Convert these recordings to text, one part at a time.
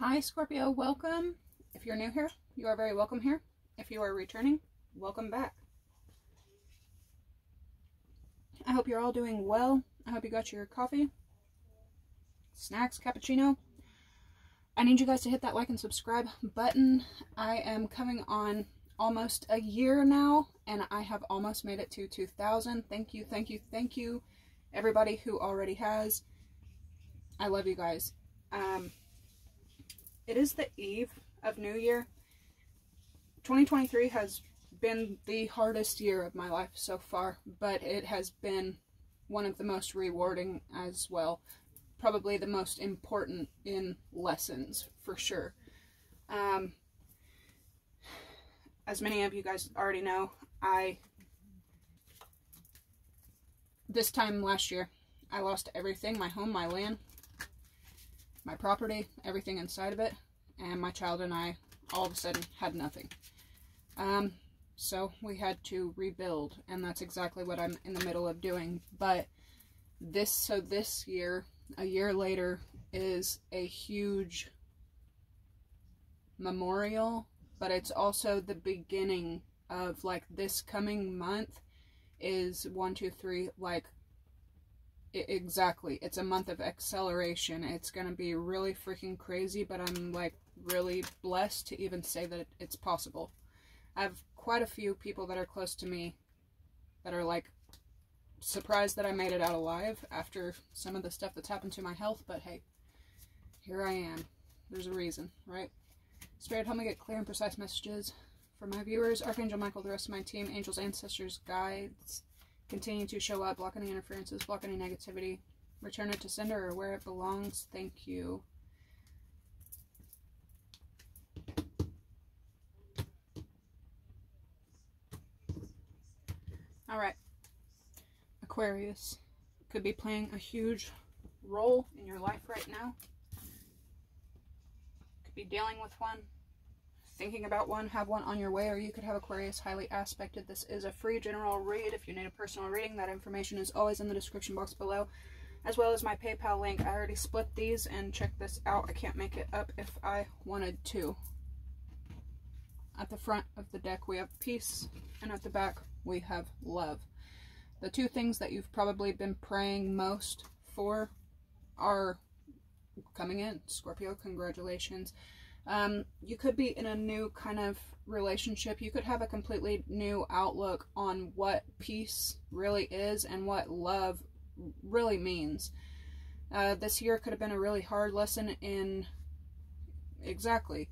Hi Scorpio, welcome. If you're new here, you are very welcome here. If you are returning, welcome back. I hope you're all doing well. I hope you got your coffee, snacks, cappuccino. I need you guys to hit that like and subscribe button. I am coming on almost a year now, and I have almost made it to 2,000. Thank you, thank you, thank you, everybody who already has. I love you guys. Um, it is the eve of New Year. 2023 has been the hardest year of my life so far, but it has been one of the most rewarding as well. Probably the most important in lessons, for sure. Um, as many of you guys already know, I, this time last year, I lost everything, my home, my land, my property, everything inside of it, and my child and I all of a sudden had nothing. Um, so we had to rebuild, and that's exactly what I'm in the middle of doing. But this, so this year, a year later, is a huge memorial, but it's also the beginning of like this coming month is one, two, three, like exactly. It's a month of acceleration. It's going to be really freaking crazy, but I'm like really blessed to even say that it's possible. I have quite a few people that are close to me that are like surprised that I made it out alive after some of the stuff that's happened to my health, but hey, here I am. There's a reason, right? Spirit, help me get clear and precise messages for my viewers. Archangel Michael, the rest of my team, angels, ancestors, guides, continue to show up, block any interferences, block any negativity, return it to sender or where it belongs. Thank you. Alright. Aquarius could be playing a huge role in your life right now. Could be dealing with one, thinking about one, have one on your way, or you could have Aquarius highly aspected. This is a free general read. If you need a personal reading, that information is always in the description box below, as well as my PayPal link. I already split these and check this out. I can't make it up if I wanted to. At the front of the deck, we have peace, and at the back, we have love. The two things that you've probably been praying most for are coming in. Scorpio, congratulations. Um, you could be in a new kind of relationship. You could have a completely new outlook on what peace really is and what love really means. Uh, this year could have been a really hard lesson in exactly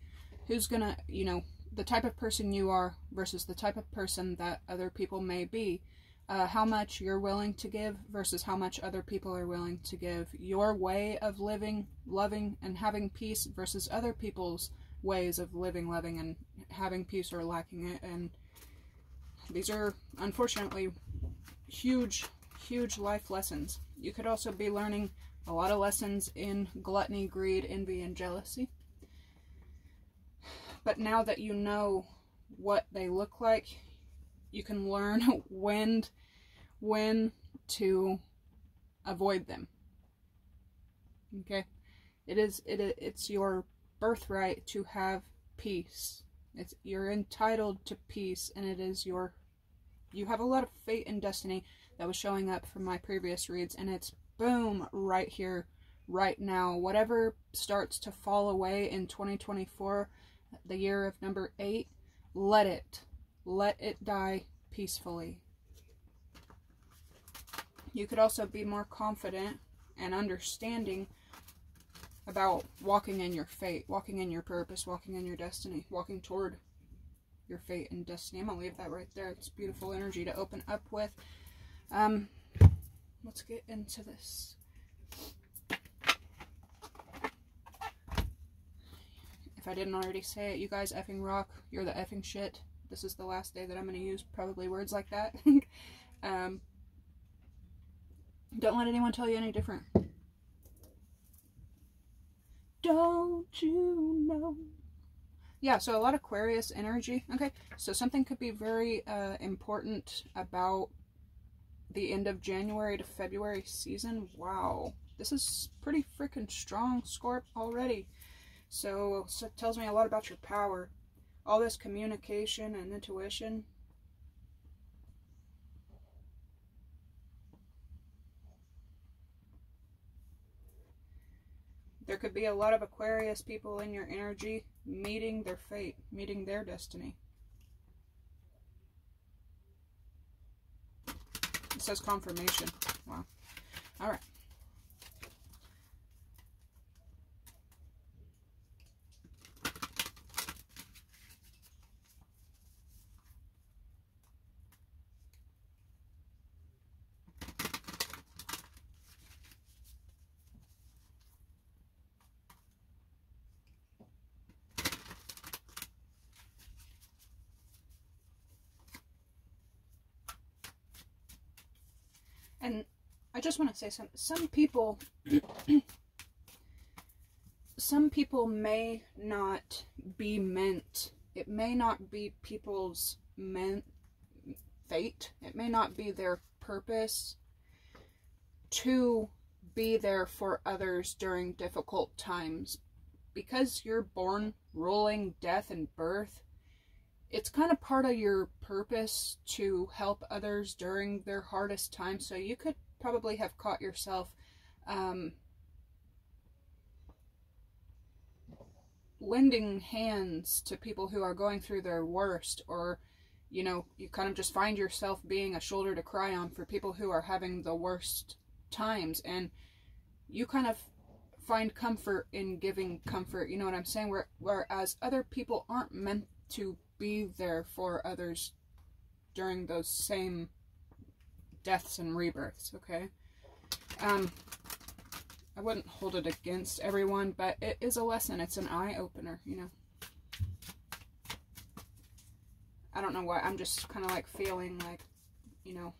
who's gonna, you know, the type of person you are versus the type of person that other people may be. Uh, how much you're willing to give versus how much other people are willing to give. Your way of living, loving, and having peace versus other people's ways of living, loving, and having peace or lacking it. And these are, unfortunately, huge, huge life lessons. You could also be learning a lot of lessons in gluttony, greed, envy, and jealousy. But now that you know what they look like, you can learn when when to avoid them. Okay? It is it it's your birthright to have peace. It's you're entitled to peace and it is your you have a lot of fate and destiny that was showing up from my previous reads and it's boom right here right now. Whatever starts to fall away in 2024, the year of number 8, let it let it die peacefully. You could also be more confident and understanding about walking in your fate, walking in your purpose, walking in your destiny, walking toward your fate and destiny. I'm going to leave that right there. It's beautiful energy to open up with. Um, let's get into this. If I didn't already say it, you guys effing rock. You're the effing shit. This is the last day that I'm going to use probably words like that. um, don't let anyone tell you any different. Don't you know? Yeah, so a lot of Aquarius energy. Okay, so something could be very uh, important about the end of January to February season. Wow, this is pretty freaking strong, Scorp, already. So, so it tells me a lot about your power. All this communication and intuition. There could be a lot of Aquarius people in your energy meeting their fate, meeting their destiny. It says confirmation. Wow. All right. And I just want to say some some people some people may not be meant it may not be people's meant fate. It may not be their purpose to be there for others during difficult times. Because you're born ruling death and birth, it's kind of part of your purpose to help others during their hardest time. So you could probably have caught yourself um, lending hands to people who are going through their worst or you know you kind of just find yourself being a shoulder to cry on for people who are having the worst times. And you kind of find comfort in giving comfort you know what i'm saying? Where, whereas other people aren't meant to be there for others during those same deaths and rebirths, okay? Um, I wouldn't hold it against everyone, but it is a lesson. It's an eye-opener, you know? I don't know why. I'm just kind of like feeling like, you know,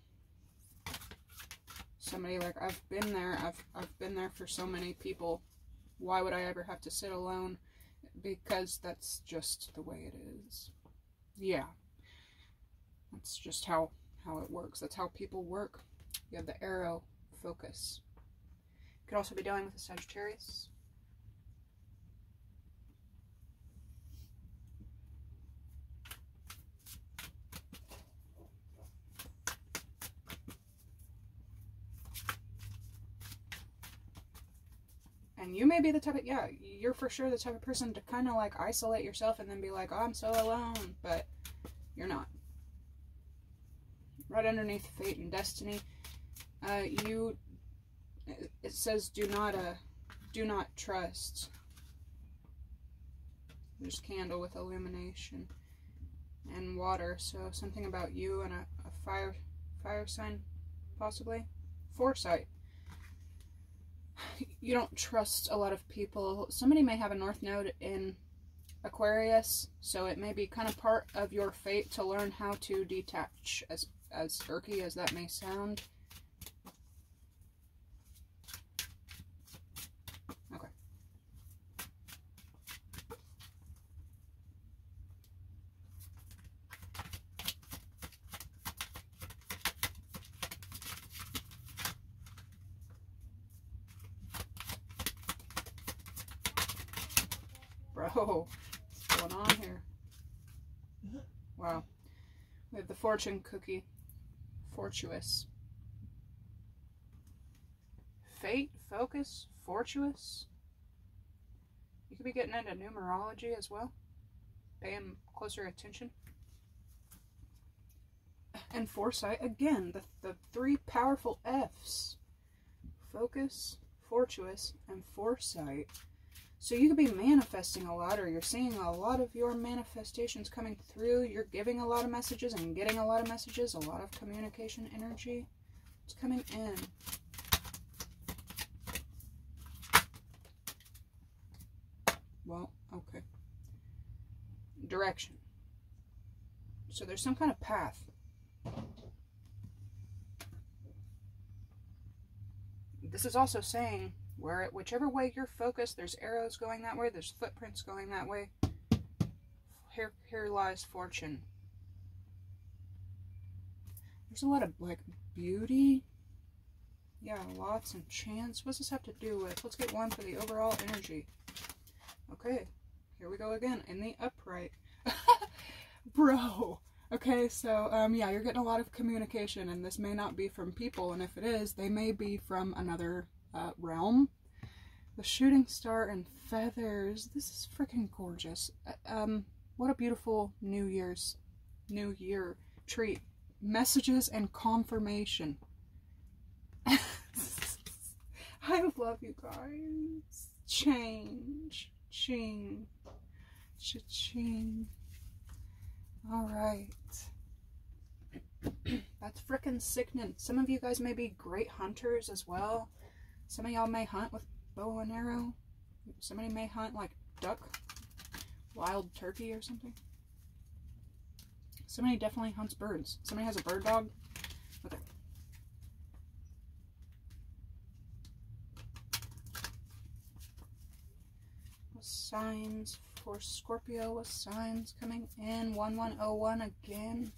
somebody like, I've been there. I've, I've been there for so many people. Why would I ever have to sit alone? Because that's just the way it is yeah, that's just how, how it works. That's how people work. You have the arrow focus. You could also be dealing with a Sagittarius. And you may be the type of, yeah, you're for sure the type of person to kind of like isolate yourself and then be like, oh, I'm so alone. But you're not. Right underneath fate and destiny, uh, you, it says do not, uh, do not trust. There's candle with illumination and water. So something about you and a, a fire, fire sign, possibly. Foresight you don't trust a lot of people. Somebody may have a North Node in Aquarius, so it may be kind of part of your fate to learn how to detach, as, as irky as that may sound. Okay. Bro, what's going on here? Wow. We have the fortune cookie. Fortuous. Fate, focus, fortuous. You could be getting into numerology as well. Paying closer attention. And foresight, again, the, the three powerful F's. Focus, fortuous, and foresight. So you could be manifesting a lot or you're seeing a lot of your manifestations coming through. You're giving a lot of messages and getting a lot of messages, a lot of communication energy. It's coming in. Well, okay. Direction. So there's some kind of path. This is also saying where it, whichever way you're focused, there's arrows going that way, there's footprints going that way. Here, here lies fortune. There's a lot of like beauty. Yeah, lots and chance. What does this have to do with? Let's get one for the overall energy. Okay, here we go again in the upright. Bro. Okay, so um, yeah, you're getting a lot of communication, and this may not be from people, and if it is, they may be from another uh, realm. The shooting star and feathers. This is freaking gorgeous. Uh, um, what a beautiful New Year's, New Year treat. Messages and confirmation. I love you guys. Change. Ching. Cha-ching. Alright. That's freaking sickening. Some of you guys may be great hunters as well. Some of y'all may hunt with bow and arrow. Somebody may hunt like duck, wild turkey or something. Somebody definitely hunts birds. Somebody has a bird dog. Okay. Signs for Scorpio with signs coming in. 1101 again.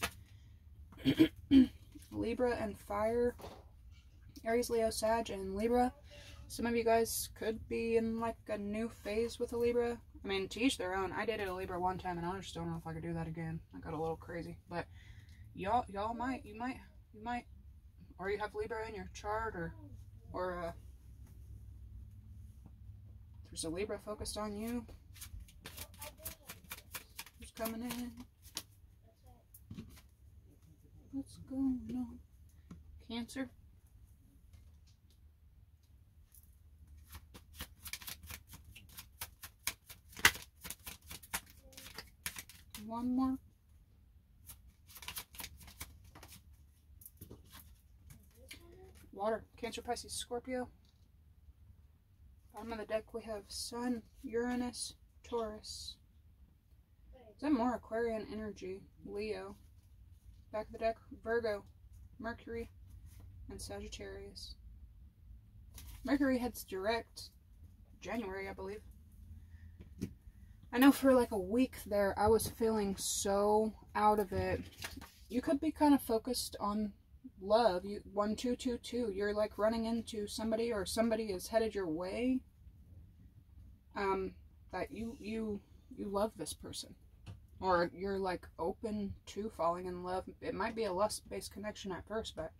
Libra and fire. Aries, Leo, Sag, and Libra. Some of you guys could be in like a new phase with a Libra. I mean, to each their own. I dated a Libra one time and I just don't know if I could do that again. I got a little crazy. But y'all y'all might you might you might or you have Libra in your chart or or uh there's a Libra focused on you Who's coming in. What's going on? Cancer. One more. Water, Cancer, Pisces, Scorpio. Bottom of the deck we have Sun, Uranus, Taurus. Is that more Aquarian energy? Leo. Back of the deck, Virgo, Mercury, and Sagittarius. Mercury heads direct January, I believe. I know for like a week there, I was feeling so out of it. You could be kind of focused on love. You one two two two. You're like running into somebody, or somebody is headed your way. Um, that you you you love this person or you're like open to falling in love. It might be a lust-based connection at first, but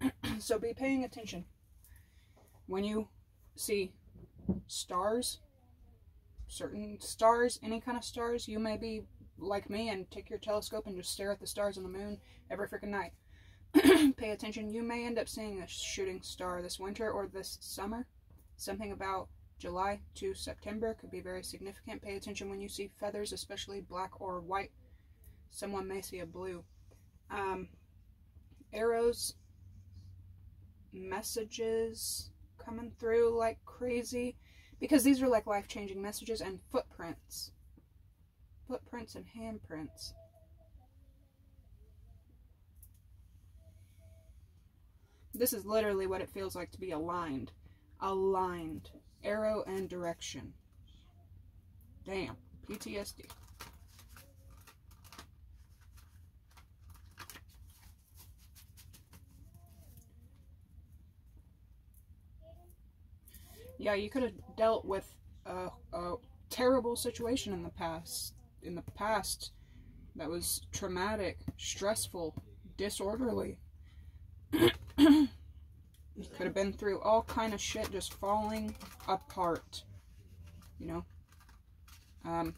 so be paying attention when you see stars, certain stars, any kind of stars. You may be like me and take your telescope and just stare at the stars and the moon every freaking night. Pay attention. You may end up seeing a shooting star this winter or this summer. Something about July to September could be very significant. Pay attention when you see feathers, especially black or white. Someone may see a blue. Um, arrows, messages coming through like crazy. Because these are like life-changing messages and footprints. Footprints and handprints. This is literally what it feels like to be aligned. Aligned arrow, and direction. Damn, PTSD. Yeah, you could have dealt with a, a terrible situation in the past. In the past, that was traumatic, stressful, disorderly. You could have been through all kind of shit just falling apart. You know? Um,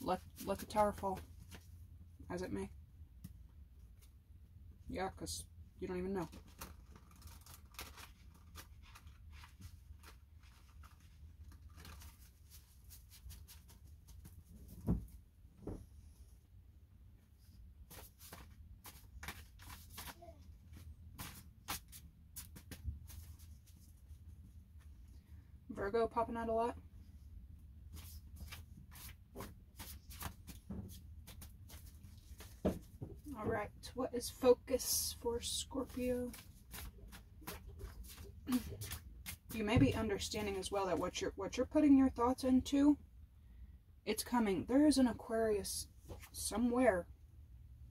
let, let the tower fall. As it may. Yeah, because you don't even know. Virgo popping out a lot. All right, what is focus for Scorpio? you may be understanding as well that what you're what you're putting your thoughts into, it's coming. There is an Aquarius somewhere,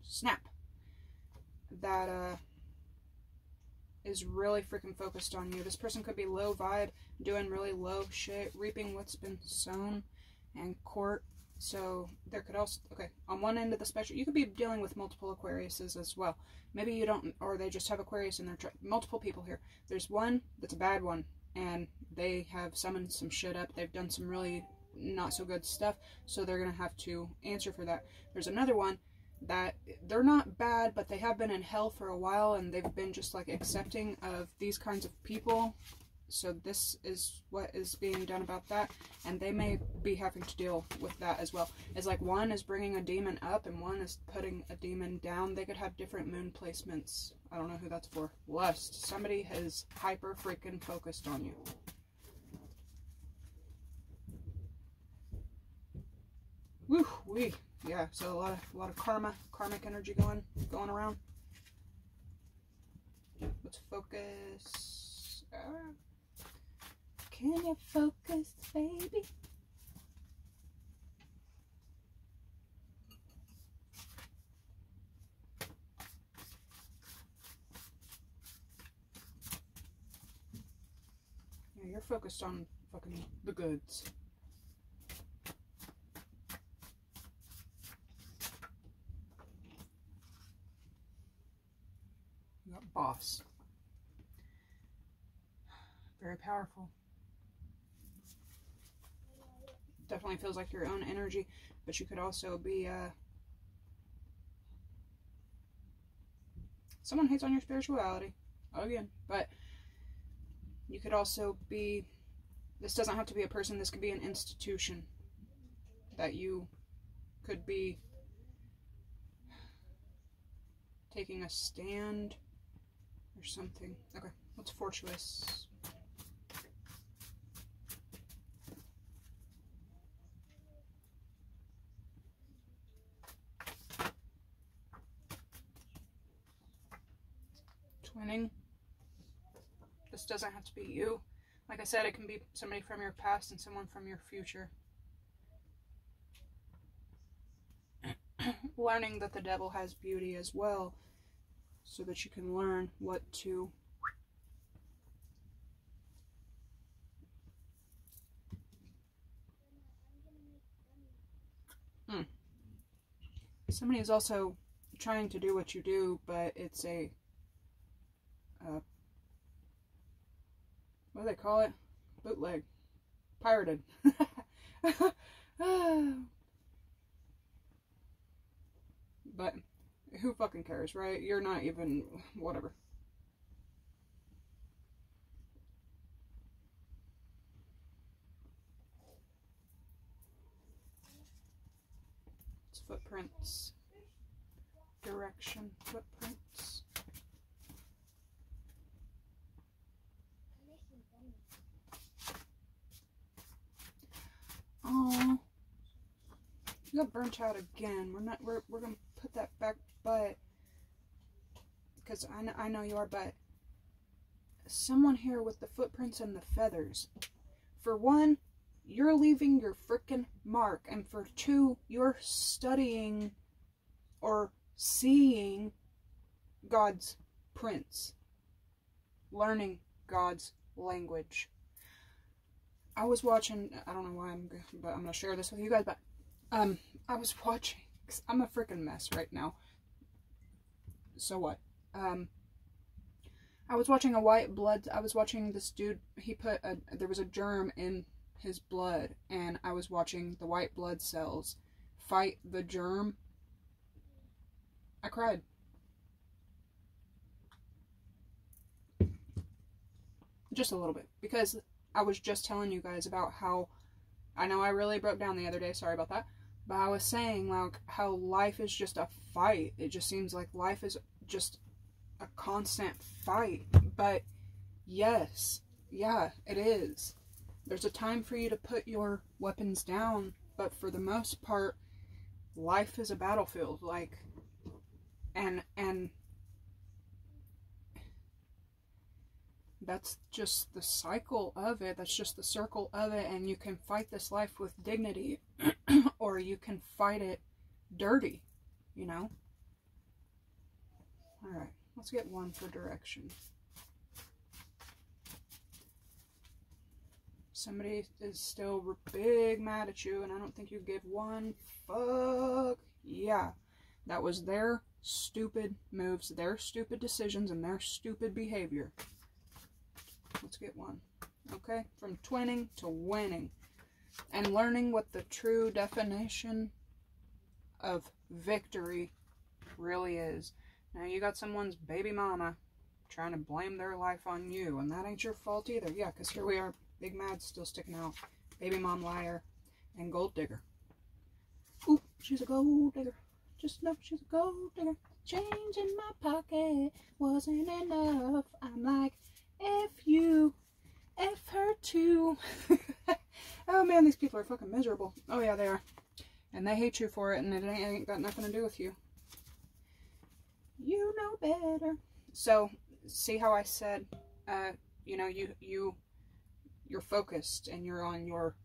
snap, that uh is really freaking focused on you. This person could be low vibe, doing really low shit, reaping what's been sown, and court. So there could also, okay, on one end of the spectrum, you could be dealing with multiple Aquariuses as well. Maybe you don't, or they just have Aquarius and they're multiple people here. There's one that's a bad one, and they have summoned some shit up. They've done some really not so good stuff, so they're gonna have to answer for that. There's another one that they're not bad, but they have been in hell for a while and they've been just like accepting of these kinds of people. So this is what is being done about that, and they may be having to deal with that as well. It's like one is bringing a demon up and one is putting a demon down. They could have different moon placements. I don't know who that's for. Lust. Somebody has hyper freaking focused on you. Woo wee yeah, so a lot of a lot of karma, karmic energy going going around. Let's focus. Uh, can you focus, baby? Yeah, you're focused on fucking the goods. You got boss. Very powerful. Definitely feels like your own energy, but you could also be uh, someone hates on your spirituality again, but you could also be this doesn't have to be a person, this could be an institution that you could be taking a stand or something. Okay, what's fortuitous? Twinning. Doesn't have to be you. Like I said, it can be somebody from your past and someone from your future. Learning that the devil has beauty as well so that you can learn what to hmm. Somebody is also trying to do what you do, but it's a uh, what do they call it? Bootleg. Pirated. but who fucking cares, right? You're not even, whatever. It's footprints. Direction, footprints. Oh, you got burnt out again. We're not. We're we're gonna put that back but because I know, I know you are, but someone here with the footprints and the feathers. For one, you're leaving your freaking mark, and for two, you're studying or seeing God's prints, learning God's language. I was watching, I don't know why I'm, but I'm gonna share this with you guys, but um, I was watching, cause I'm a freaking mess right now so what? Um, I was watching a white blood. I was watching this dude. He put a. There was a germ in his blood, and I was watching the white blood cells fight the germ. I cried. Just a little bit. Because I was just telling you guys about how. I know I really broke down the other day. Sorry about that. But I was saying, like, how life is just a fight. It just seems like life is just a constant fight. But yes, yeah, it is. There's a time for you to put your weapons down, but for the most part, life is a battlefield. Like, and, and, that's just the cycle of it. That's just the circle of it. And you can fight this life with dignity or you can fight it dirty, you know? Alright, let's get one for direction. somebody is still big mad at you, and I don't think you give one fuck. Yeah, that was their stupid moves, their stupid decisions, and their stupid behavior. Let's get one. Okay? From twinning to winning. And learning what the true definition of victory really is. Now, you got someone's baby mama trying to blame their life on you, and that ain't your fault either. Yeah, because here we are, Big Mad still sticking out. Baby mom liar and gold digger. Ooh, she's a gold digger. Just know she's a gold digger. Change in my pocket wasn't enough. I'm like, F you, F her too. oh man, these people are fucking miserable. Oh yeah, they are. And they hate you for it, and it ain't, ain't got nothing to do with you. You know better. So, see how I said, uh, you know, you, you, you're focused and you're on your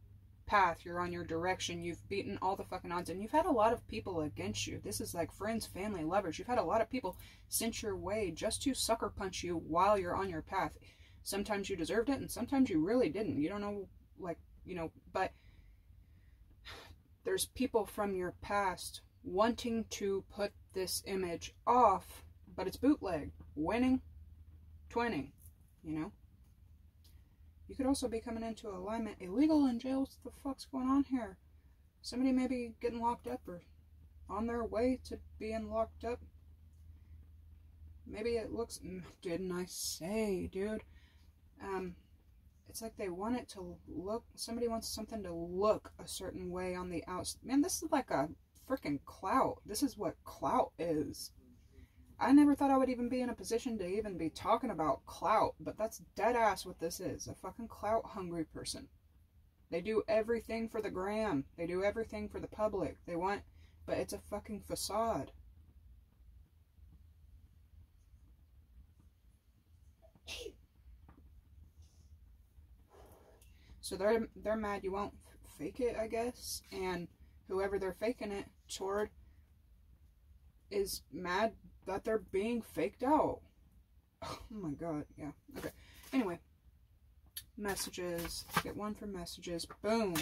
path, you're on your direction, you've beaten all the fucking odds, and you've had a lot of people against you. This is like friends, family, lovers. You've had a lot of people sent your way just to sucker punch you while you're on your path. Sometimes you deserved it, and sometimes you really didn't. You don't know, like, you know, but there's people from your past wanting to put this image off, but it's bootleg. Winning, twinning, you know? You could also be coming into alignment illegal in jail. What the fuck's going on here? Somebody may be getting locked up or on their way to being locked up. Maybe it looks... Mm, didn't I say, dude? Um, it's like they want it to look... Somebody wants something to look a certain way on the outside. Man, this is like a freaking clout. This is what clout is. I never thought I would even be in a position to even be talking about clout, but that's dead ass what this is. A fucking clout hungry person. They do everything for the gram. They do everything for the public. They want, but it's a fucking facade. So they're they're mad you won't fake it, I guess, and whoever they're faking it toward is mad that they're being faked out. Oh my god, yeah. Okay. Anyway, messages. Get one for messages. Boom.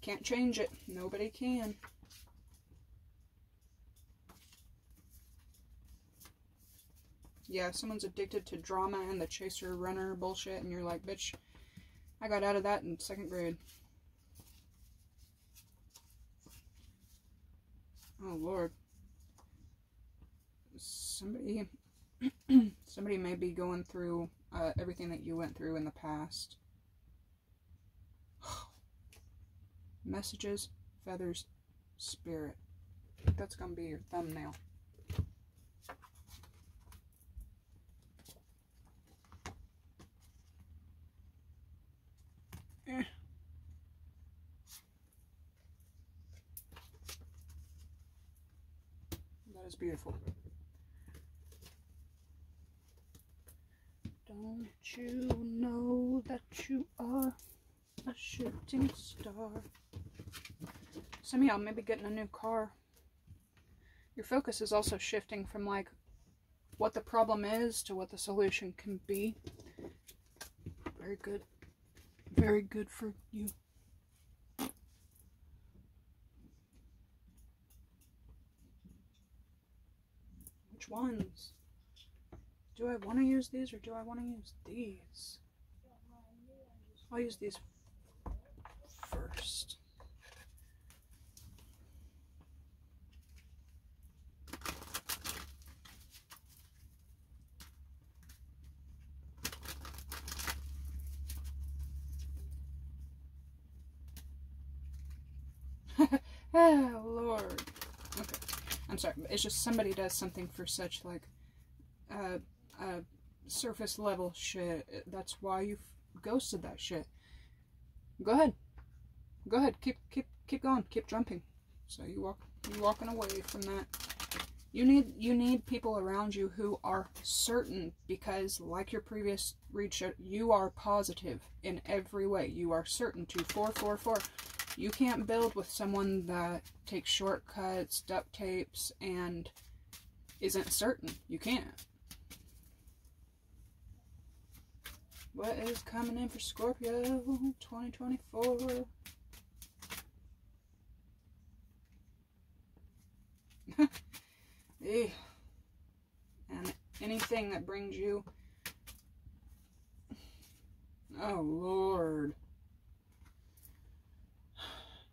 Can't change it. Nobody can. Yeah, someone's addicted to drama and the chaser runner bullshit, and you're like, bitch, I got out of that in second grade. Oh, Lord somebody somebody may be going through uh, everything that you went through in the past. Messages, feathers, spirit. That's going to be your thumbnail. Eh. That is beautiful. Don't you know that you are a shooting star? Some of y'all may be getting a new car. Your focus is also shifting from like what the problem is to what the solution can be. Very good. Very good for you. Which ones? Do I want to use these or do I want to use these? I'll use these first. oh, Lord. Okay. I'm sorry. It's just somebody does something for such, like, uh, surface level shit. That's why you ghosted that shit. Go ahead. Go ahead. Keep keep keep going. Keep jumping. So you walk you walking away from that. You need you need people around you who are certain because like your previous read show, you are positive in every way. You are certain to four four four. You can't build with someone that takes shortcuts, duct tapes, and isn't certain. You can't. What is coming in for Scorpio 2024? Eh. and anything that brings you. Oh Lord.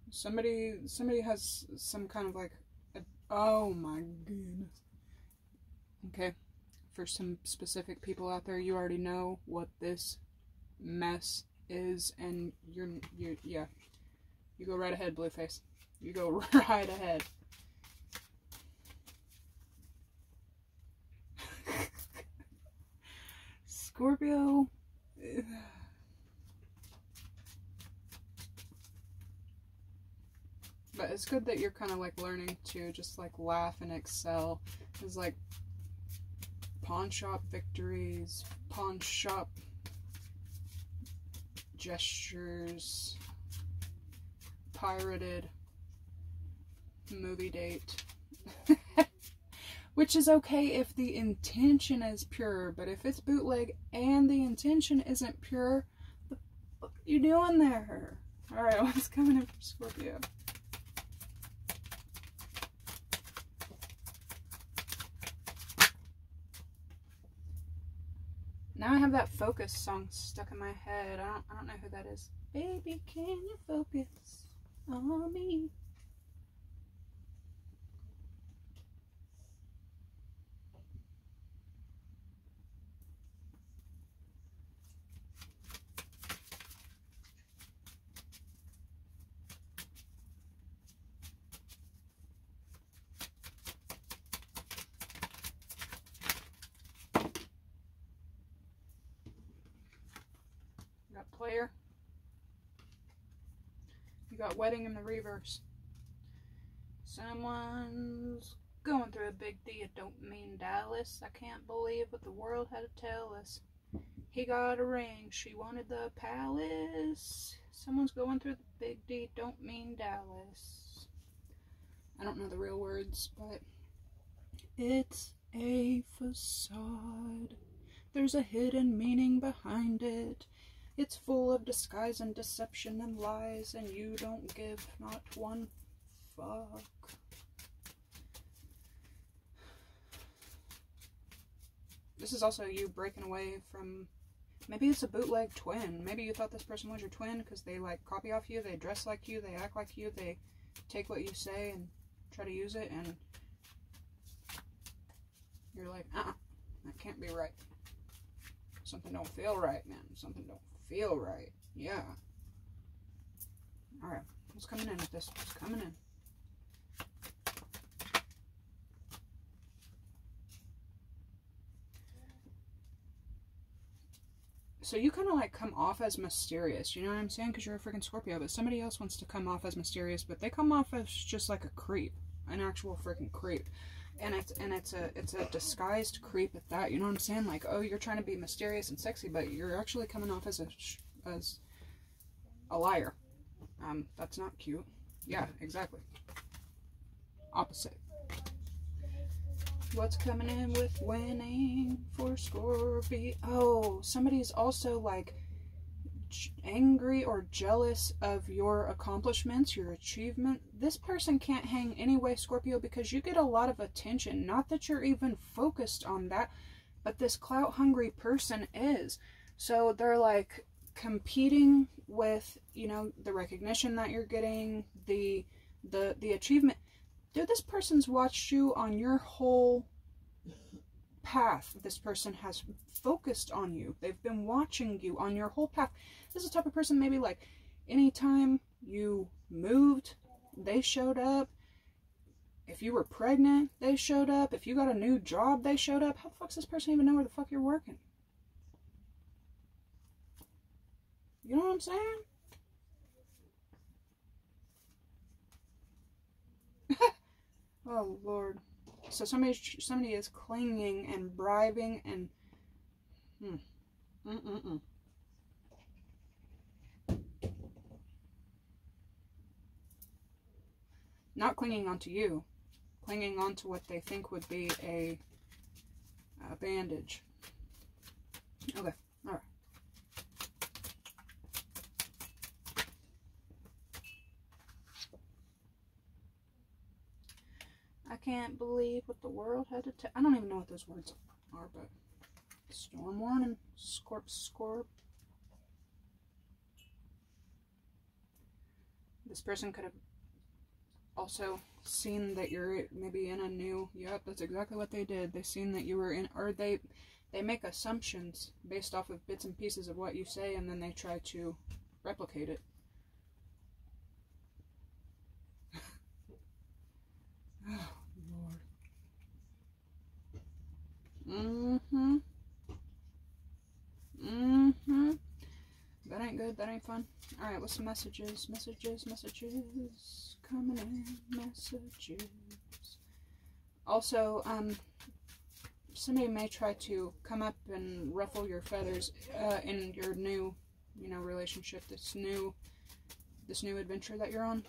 Somebody, somebody has some kind of like, a, oh my goodness. Okay, for some specific people out there, you already know what this mess is, and you're, you, yeah, you go right ahead, Blueface. You go right ahead. Scorpio. But it's good that you're kind of like learning to just like laugh and excel. It's like pawn shop victories, pawn shop gestures, pirated movie date. Which is okay if the intention is pure, but if it's bootleg and the intention isn't pure, what are you doing there? Alright, what's coming in for Scorpio? Now I have that focus song stuck in my head. I don't I don't know who that is. Baby, can you focus on me? player. You got Someone's going through a big deal. Don't mean Dallas. I can't believe what the world had to tell us. He got a ring. She wanted the palace. Someone's going through the big D. Don't mean Dallas. I don't know the real words, but it's a facade. There's a hidden meaning behind it. It's full of disguise and deception and lies, and you don't give not one fuck. This is also you breaking away from. Maybe it's a bootleg twin. Maybe you thought this person was your twin because they like copy off you, they dress like you, they act like you, they take what you say and try to use it, and you're like, uh, -uh that can't be right. Something don't feel right, man. Something don't feel right. Yeah. Alright. What's coming in with this? What's coming in? So you kind of like come off as mysterious, you know what I'm saying? Because you're a freaking Scorpio, but somebody else wants to come off as mysterious, but they come off as just like a creep, an actual freaking creep and it's and it's a it's a disguised creep at that. You know what I'm saying? Like, oh, you're trying to be mysterious and sexy, but you're actually coming off as a as a liar. Um, that's not cute. Yeah, exactly. Opposite. What's coming in with winning for Scorpio? Oh, somebody's also like angry or jealous of your accomplishments, your achievement, this person can't hang anyway, Scorpio, because you get a lot of attention. Not that you're even focused on that, but this clout hungry person is. So they're like competing with, you know, the recognition that you're getting, the the the achievement. Dude, this person's watched you on your whole path. This person has focused on you. They've been watching you on your whole path. This is the type of person maybe like anytime you moved, they showed up. If you were pregnant, they showed up. If you got a new job, they showed up. How the fuck fuck's this person even know where the fuck you're working? You know what I'm saying? oh Lord. So somebody somebody is clinging and bribing and hmm. Mm-mm-mm. Not clinging onto you, clinging onto what they think would be a, a bandage. Okay, alright. Can't believe what the world had to tell. I don't even know what those words are, but storm warning, scorp, scorp. This person could have also seen that you're maybe in a new. Yep, that's exactly what they did. They seen that you were in, or they they make assumptions based off of bits and pieces of what you say, and then they try to replicate it. Mm-hmm. Mm-hmm. That ain't good. That ain't fun. Alright, what's the messages? Messages, messages. Coming in. Messages. Also, um, somebody may try to come up and ruffle your feathers uh, in your new, you know, relationship. This new, this new adventure that you're on.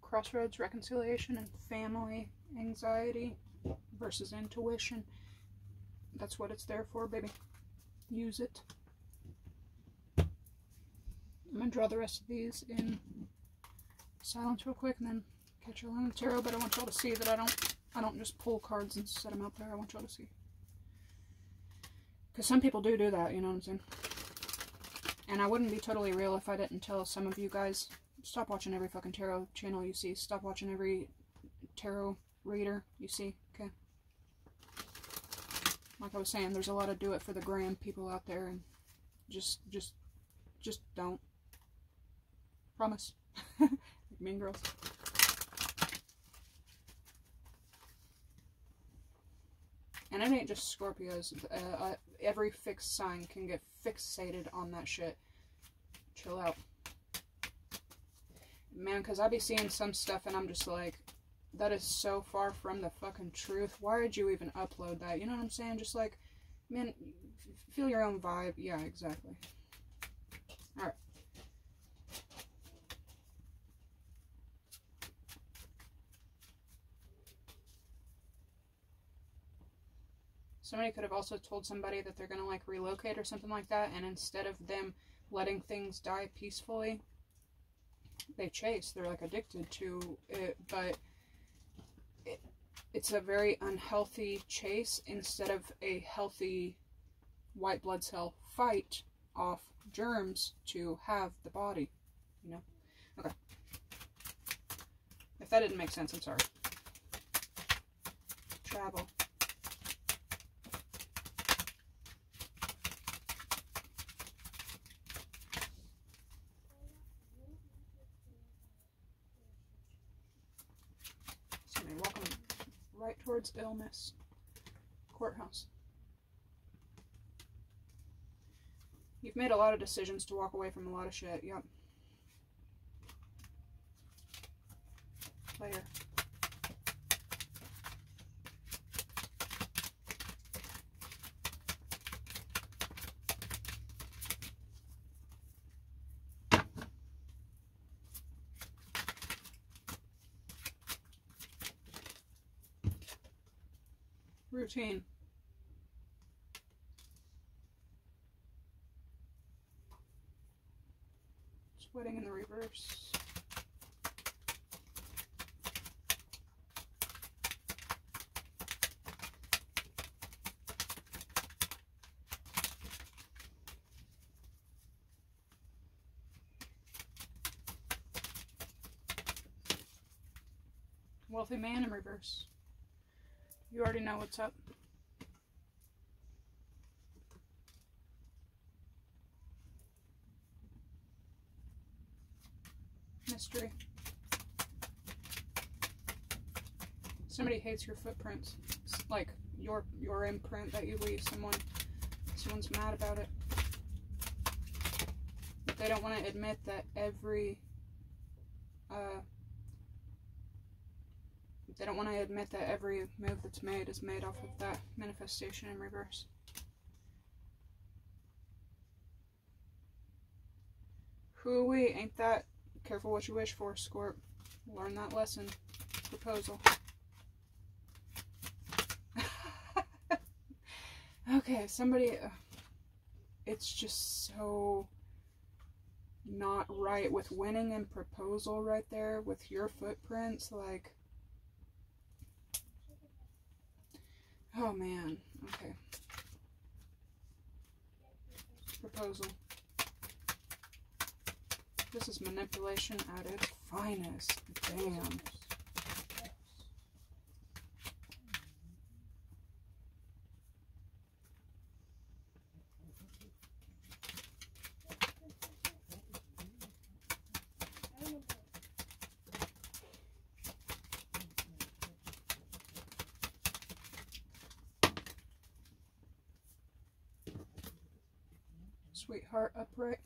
Crossroads, reconciliation, and family anxiety versus intuition. That's what it's there for, baby. Use it. I'm gonna draw the rest of these in silence real quick and then catch your own tarot, but I want y'all to see that I don't I don't just pull cards and set them out there. I want y'all to see. Because some people do do that, you know what I'm saying? And I wouldn't be totally real if I didn't tell some of you guys stop watching every fucking tarot channel you see. Stop watching every tarot reader you see. Okay. Like I was saying, there's a lot of do it for the gram people out there, and just, just, just don't. Promise. mean girls. And it ain't just Scorpios. Uh, uh, every fixed sign can get fixated on that shit. Chill out man, because I be seeing some stuff and I'm just like, that is so far from the fucking truth. Why did you even upload that? You know what I'm saying? Just like, man, feel your own vibe. Yeah, exactly. Alright. Somebody could have also told somebody that they're going to like relocate or something like that, and instead of them letting things die peacefully, they chase. They're like addicted to it, but it, it's a very unhealthy chase instead of a healthy white blood cell fight off germs to have the body, you know? Okay. If that didn't make sense, I'm sorry. Travel. Illness. Courthouse. You've made a lot of decisions to walk away from a lot of shit. Yep. Player. Routine. Sweating in the reverse. Wealthy man in reverse. You already know what's up. Mystery. Somebody hates your footprints. It's like your your imprint that you leave someone. Someone's mad about it. But they don't want to admit that every uh, they don't want to admit that every move that's made is made off of that manifestation in reverse. Hooey, ain't that careful what you wish for, Scorp. Learn that lesson. Proposal. okay, somebody... Uh, it's just so not right with winning and proposal right there with your footprints, like... oh man. Okay. Proposal. This is manipulation at its finest. Damn. Sweetheart upright.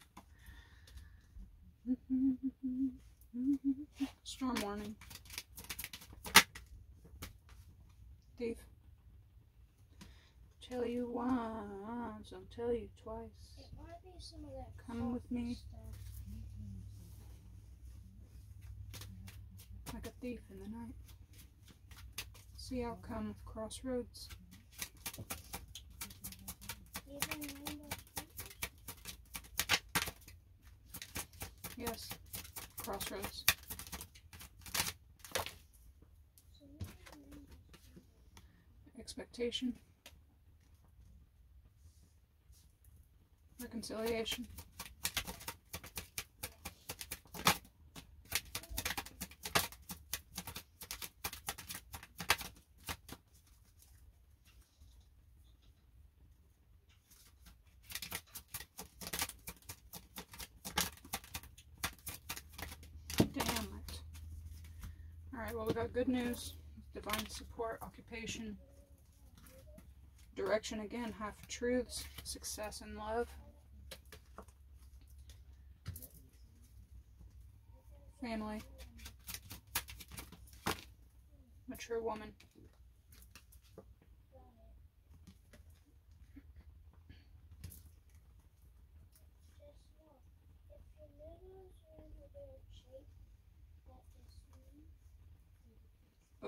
Storm warning. Thief. Tell you once, I'll tell you twice. Come with me. Like a thief in the night. See outcome of crossroads. Yes. Crossroads. Expectation. Reconciliation. Alright, well we got good news. Divine support, occupation, direction again, half truths, success and love. Family. Mature woman.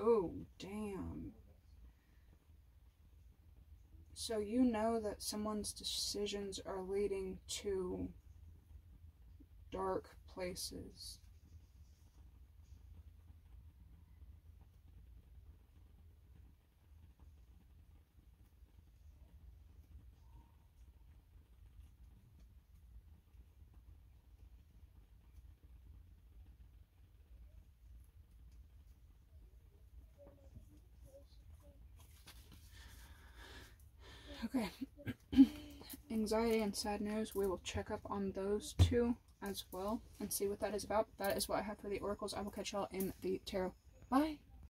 Oh, damn. So you know that someone's decisions are leading to dark places. Okay. Anxiety and sad news, we will check up on those two as well and see what that is about. That is what I have for the oracles. I will catch y'all in the tarot. Bye.